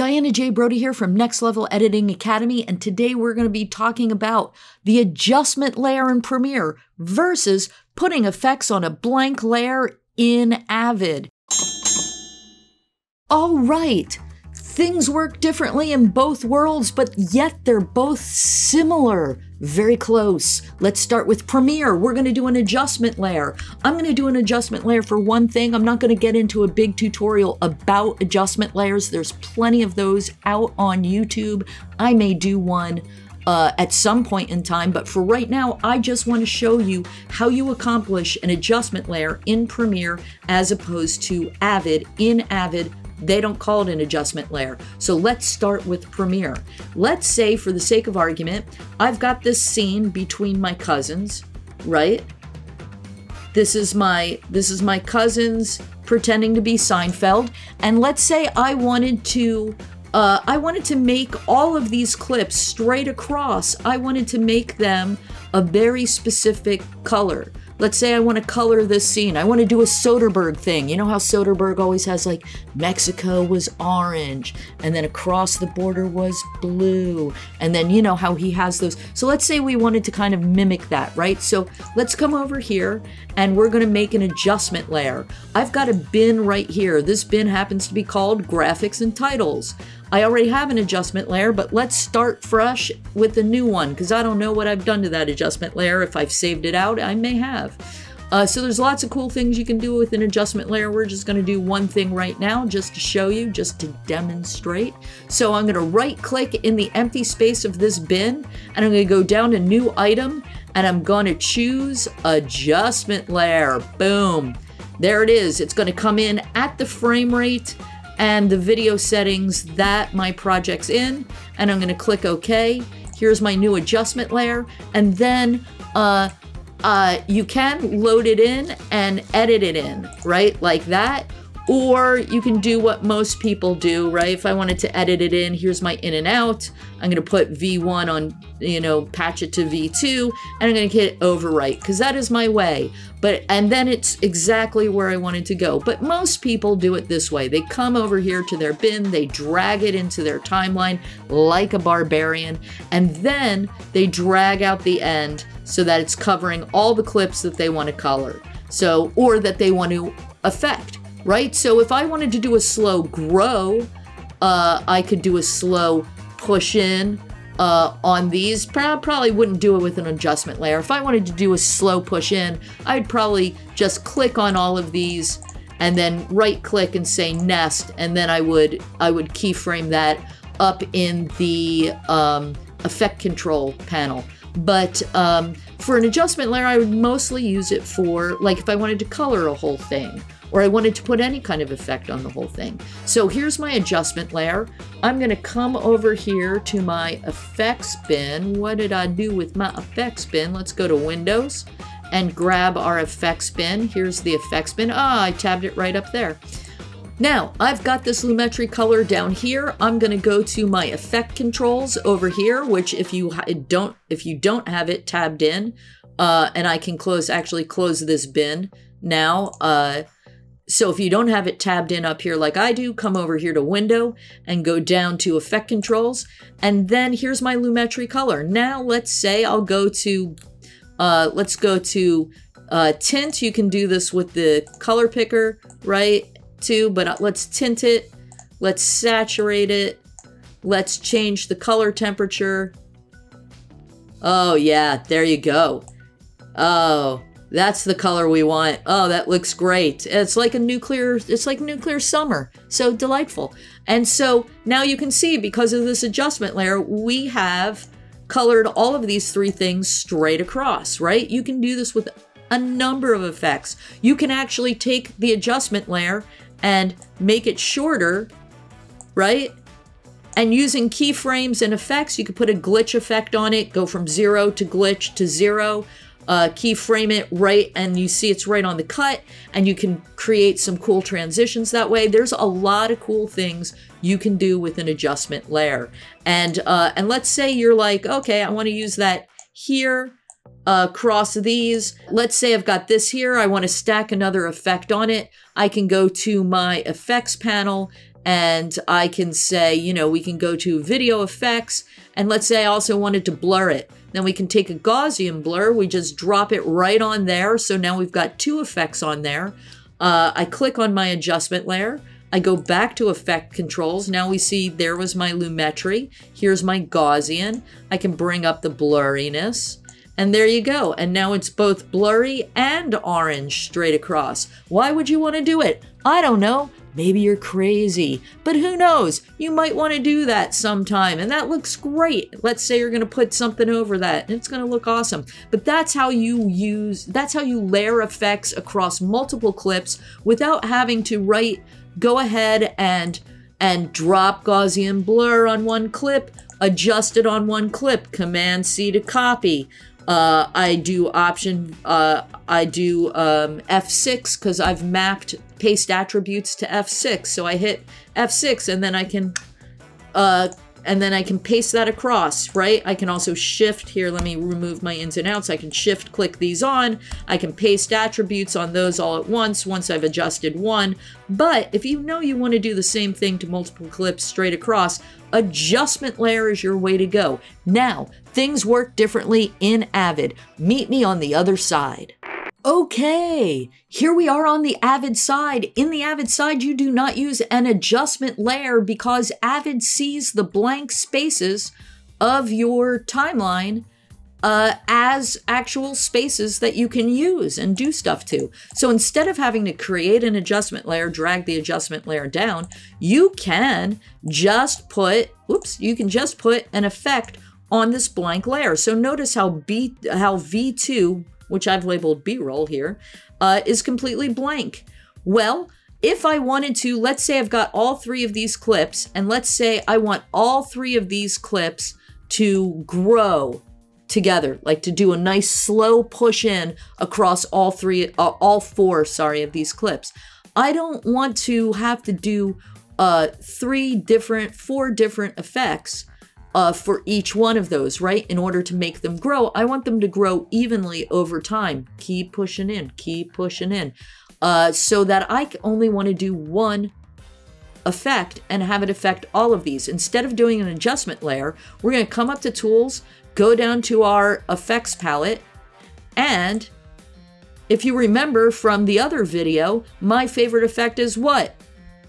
Diana J. Brodie here from Next Level Editing Academy, and today we're going to be talking about the adjustment layer in Premiere versus putting effects on a blank layer in Avid. All right, things work differently in both worlds, but yet they're both similar. Very close. Let's start with Premiere. We're going to do an adjustment layer. I'm going to do an adjustment layer for one thing. I'm not going to get into a big tutorial about adjustment layers. There's plenty of those out on YouTube. I may do one uh, at some point in time, but for right now, I just want to show you how you accomplish an adjustment layer in Premiere as opposed to Avid. In Avid, they don't call it an adjustment layer. So let's start with Premiere. Let's say, for the sake of argument, I've got this scene between my cousins, right? This is my this is my cousins pretending to be Seinfeld, and let's say I wanted to uh, I wanted to make all of these clips straight across. I wanted to make them a very specific color. Let's say I want to color this scene. I want to do a Soderbergh thing. You know how Soderbergh always has like Mexico was orange and then across the border was blue. And then you know how he has those. So let's say we wanted to kind of mimic that, right? So let's come over here and we're going to make an adjustment layer. I've got a bin right here. This bin happens to be called graphics and titles. I already have an adjustment layer, but let's start fresh with a new one because I don't know what I've done to that adjustment layer. If I've saved it out, I may have. Uh, so there's lots of cool things you can do with an adjustment layer. We're just going to do one thing right now just to show you, just to demonstrate. So I'm going to right click in the empty space of this bin and I'm going to go down to new item and I'm going to choose adjustment layer. Boom. There it is. It's going to come in at the frame rate and the video settings that my project's in, and I'm gonna click OK. Here's my new adjustment layer, and then uh, uh, you can load it in and edit it in, right? Like that. Or you can do what most people do, right? If I wanted to edit it in, here's my in and out. I'm to put V1 on, you know, patch it to V2, and I'm to hit overwrite because that is my way. But, and then it's exactly where I wanted to go. But most people do it this way. They come over here to their bin, they drag it into their timeline like a barbarian, and then they drag out the end so that it's covering all the clips that they want to color. So, or that they want to affect right? So if I wanted to do a slow grow, uh, I could do a slow push in uh, on these. Probably wouldn't do it with an adjustment layer. If I wanted to do a slow push in, I'd probably just click on all of these and then right click and say nest, and then I would I would keyframe that up in the um, effect control panel. But um, for an adjustment layer, I would mostly use it for like if I wanted to color a whole thing or I wanted to put any kind of effect on the whole thing. So here's my adjustment layer. I'm going to come over here to my effects bin. What did I do with my effects bin? Let's go to Windows and grab our effects bin. Here's the effects bin. Ah, I tabbed it right up there. Now, I've got this Lumetri color down here. I'm going to go to my effect controls over here, which if you don't if you don't have it tabbed in, uh, and I can close actually close this bin now. Uh, so if you don't have it tabbed in up here like I do, come over here to Window and go down to Effect Controls. And then here's my Lumetri color. Now let's say I'll go to, uh, let's go to uh, Tint. You can do this with the color picker, right, too. But uh, let's tint it. Let's saturate it. Let's change the color temperature. Oh, yeah, there you go. Oh, that's the color we want. Oh, that looks great. It's like a nuclear, it's like nuclear summer. So delightful. And so now you can see because of this adjustment layer, we have colored all of these three things straight across, right? You can do this with a number of effects. You can actually take the adjustment layer and make it shorter, right? And using keyframes and effects, you could put a glitch effect on it, go from zero to glitch to zero uh, keyframe it right and you see it's right on the cut and you can create some cool transitions that way. There's a lot of cool things you can do with an adjustment layer. And, uh, and let's say you're like, okay, I want to use that here uh, across these. Let's say I've got this here. I want to stack another effect on it. I can go to my effects panel and I can say, you know, we can go to video effects, and let's say I also wanted to blur it. Then we can take a Gaussian blur, we just drop it right on there. So now we've got two effects on there. Uh, I click on my adjustment layer. I go back to effect controls. Now we see there was my Lumetri. Here's my Gaussian. I can bring up the blurriness. And there you go. And now it's both blurry and orange straight across. Why would you want to do it? I don't know. Maybe you're crazy, but who knows? You might want to do that sometime, and that looks great. Let's say you're going to put something over that, and it's going to look awesome. But that's how you use, that's how you layer effects across multiple clips without having to write, go ahead and and drop Gaussian blur on one clip, adjust it on one clip, Command C to copy. Uh, I do option, uh, I do um, F6 because I've mapped paste attributes to F6. So I hit F6 and then I can, uh, and then I can paste that across, right? I can also shift here. Let me remove my ins and outs. I can shift click these on. I can paste attributes on those all at once, once I've adjusted one. But if you know you want to do the same thing to multiple clips straight across, adjustment layer is your way to go. Now, things work differently in Avid. Meet me on the other side. Okay, here we are on the Avid side. In the Avid side, you do not use an adjustment layer because Avid sees the blank spaces of your timeline uh, as actual spaces that you can use and do stuff to. So instead of having to create an adjustment layer, drag the adjustment layer down, you can just put, oops, you can just put an effect on this blank layer. So notice how B, how V2 which I've labeled B-roll here, uh, is completely blank. Well, if I wanted to, let's say I've got all three of these clips, and let's say I want all three of these clips to grow together, like to do a nice slow push in across all three, uh, all four, sorry, of these clips. I don't want to have to do uh, three different, four different effects uh, for each one of those, right? In order to make them grow, I want them to grow evenly over time. Keep pushing in, keep pushing in, uh, so that I only want to do one effect and have it affect all of these. Instead of doing an adjustment layer, we're going to come up to tools, go down to our effects palette, and if you remember from the other video, my favorite effect is what?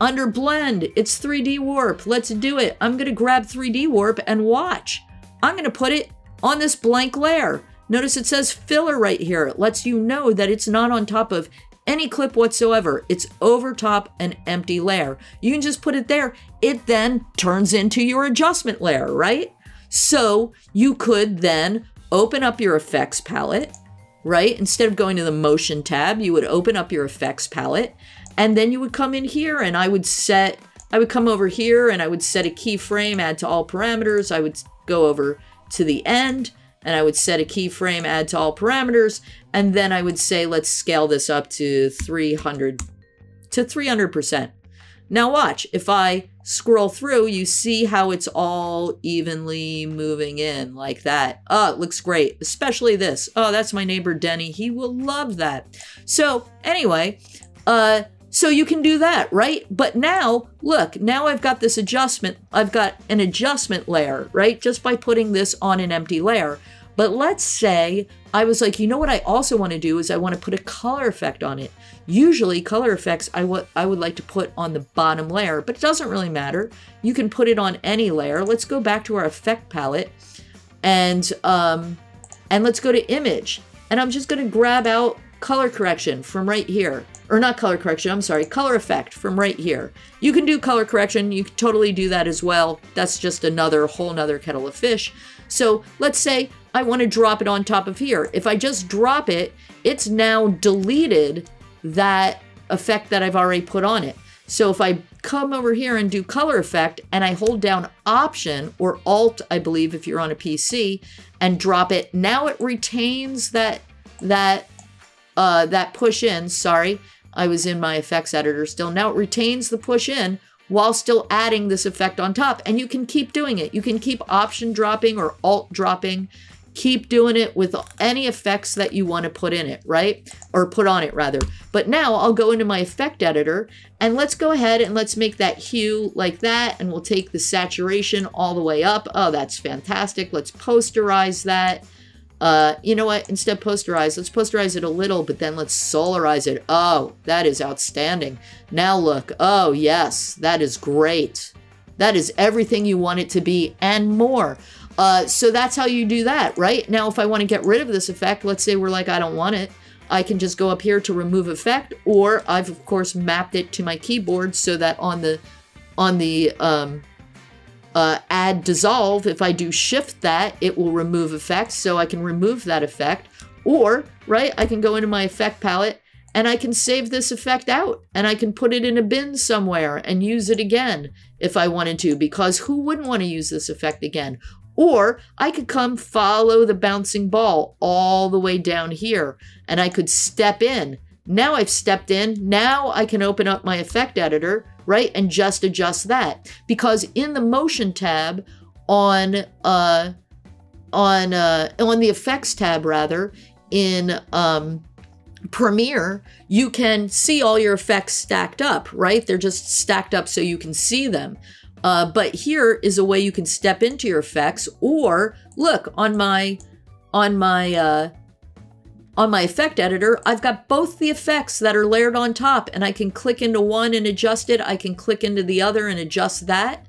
Under blend, it's 3D warp. Let's do it. I'm going to grab 3D warp and watch. I'm going to put it on this blank layer. Notice it says filler right here. It lets you know that it's not on top of any clip whatsoever. It's over top an empty layer. You can just put it there. It then turns into your adjustment layer, right? So you could then open up your effects palette, right? Instead of going to the motion tab, you would open up your effects palette and then you would come in here and I would set, I would come over here and I would set a keyframe, add to all parameters. I would go over to the end and I would set a keyframe, add to all parameters. And then I would say, let's scale this up to 300 to 300%. Now watch, if I scroll through, you see how it's all evenly moving in like that. Oh, it looks great, especially this. Oh, that's my neighbor Denny. He will love that. So anyway, uh, so you can do that, right? But now, look, now I've got this adjustment. I've got an adjustment layer, right? Just by putting this on an empty layer. But let's say I was like, you know what I also want to do is I want to put a color effect on it. Usually color effects I, I would like to put on the bottom layer, but it doesn't really matter. You can put it on any layer. Let's go back to our effect palette and, um, and let's go to image. And I'm just going to grab out color correction from right here or not color correction, I'm sorry, color effect from right here. You can do color correction, you can totally do that as well. That's just another whole nother kettle of fish. So let's say I want to drop it on top of here. If I just drop it, it's now deleted that effect that I've already put on it. So if I come over here and do color effect and I hold down option or alt, I believe if you're on a PC and drop it, now it retains that, that, uh, that push in, sorry, I was in my effects editor still. Now it retains the push in while still adding this effect on top. And you can keep doing it. You can keep option dropping or alt dropping Keep doing it with any effects that you want to put in it, right? Or put on it rather. But now I'll go into my effect editor and let's go ahead and let's make that hue like that. And we'll take the saturation all the way up. Oh, that's fantastic. Let's posterize that. Uh, you know what? Instead posterize, let's posterize it a little, but then let's solarize it. Oh, that is outstanding. Now look. Oh, yes, that is great. That is everything you want it to be and more. Uh, so that's how you do that, right? Now, if I want to get rid of this effect, let's say we're like, I don't want it. I can just go up here to remove effect, or I've of course mapped it to my keyboard so that on the on the um, uh, add dissolve, if I do shift that, it will remove effects. So I can remove that effect. Or, right, I can go into my effect palette and I can save this effect out and I can put it in a bin somewhere and use it again if I wanted to, because who wouldn't want to use this effect again? Or I could come follow the bouncing ball all the way down here and I could step in. Now I've stepped in. Now I can open up my effect editor right? And just adjust that. Because in the motion tab on uh on uh on the effects tab rather in um Premiere, you can see all your effects stacked up, right? They're just stacked up so you can see them. Uh, but here is a way you can step into your effects or look on my on my uh, on my effect editor, I've got both the effects that are layered on top and I can click into one and adjust it. I can click into the other and adjust that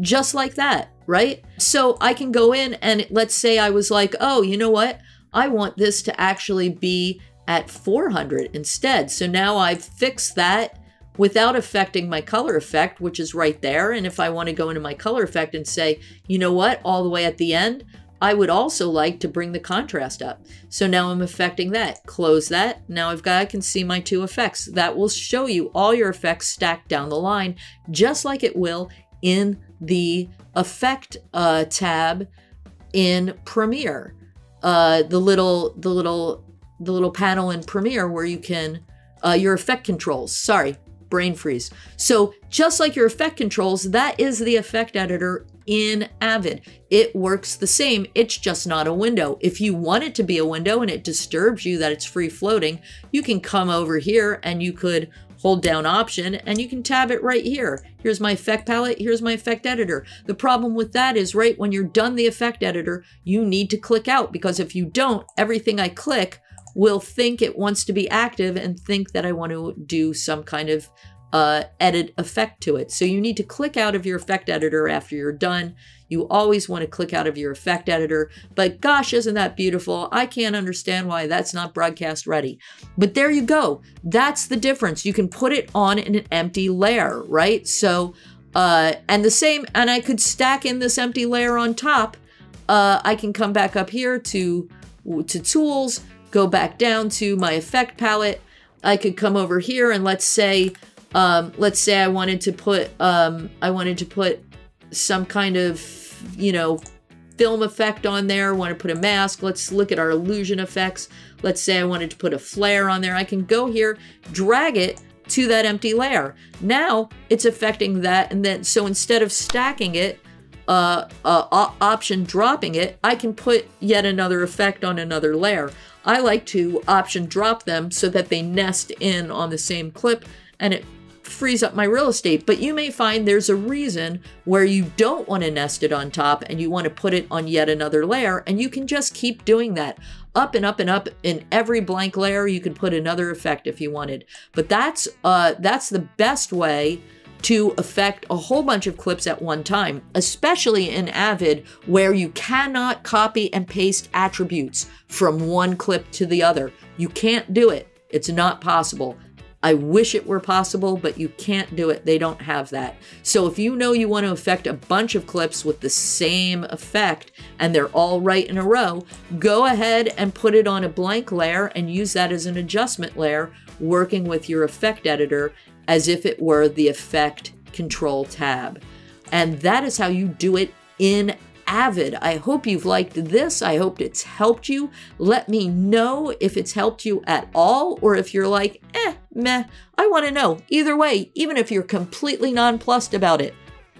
just like that, right? So I can go in and let's say I was like, oh, you know what? I want this to actually be at 400 instead. So now I've fixed that without affecting my color effect, which is right there. And if I want to go into my color effect and say, you know what, all the way at the end, I would also like to bring the contrast up. So now I'm affecting that. Close that. Now I've got, I can see my two effects. That will show you all your effects stacked down the line, just like it will in the effect uh, tab in Premiere. Uh, the little, the little, the little panel in Premiere where you can, uh, your effect controls. Sorry, brain freeze. So just like your effect controls, that is the effect editor in Avid. It works the same, it's just not a window. If you want it to be a window and it disturbs you that it's free floating, you can come over here and you could hold down option and you can tab it right here. Here's my effect palette, here's my effect editor. The problem with that is right when you're done the effect editor, you need to click out because if you don't, everything I click will think it wants to be active and think that I want to do some kind of uh, edit effect to it. So you need to click out of your effect editor after you're done. You always want to click out of your effect editor. But gosh, isn't that beautiful? I can't understand why that's not broadcast ready. But there you go. That's the difference. You can put it on in an empty layer, right? So, uh, and the same, and I could stack in this empty layer on top. Uh, I can come back up here to, to tools, go back down to my effect palette. I could come over here and let's say um, let's say I wanted to put um, I wanted to put some kind of you know film effect on there. Want to put a mask? Let's look at our illusion effects. Let's say I wanted to put a flare on there. I can go here, drag it to that empty layer. Now it's affecting that, and then so instead of stacking it. Uh, uh, option dropping it, I can put yet another effect on another layer. I like to option drop them so that they nest in on the same clip and it frees up my real estate. But you may find there's a reason where you don't want to nest it on top and you want to put it on yet another layer. And you can just keep doing that up and up and up in every blank layer. You can put another effect if you wanted. But that's uh, that's the best way to affect a whole bunch of clips at one time, especially in Avid, where you cannot copy and paste attributes from one clip to the other. You can't do it. It's not possible. I wish it were possible, but you can't do it. They don't have that. So if you know you want to affect a bunch of clips with the same effect and they're all right in a row, go ahead and put it on a blank layer and use that as an adjustment layer, working with your effect editor as if it were the effect control tab. And that is how you do it in avid. I hope you've liked this. I hope it's helped you. Let me know if it's helped you at all or if you're like, eh, meh. I want to know. Either way, even if you're completely nonplussed about it,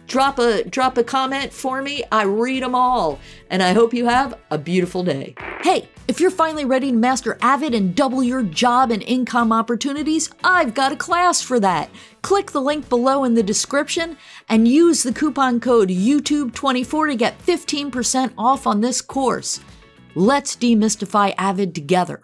drop a drop a comment for me. I read them all. And I hope you have a beautiful day. Hey, if you're finally ready to master Avid and double your job and income opportunities, I've got a class for that. Click the link below in the description and use the coupon code YouTube24 to get 15% off on this course. Let's demystify Avid together.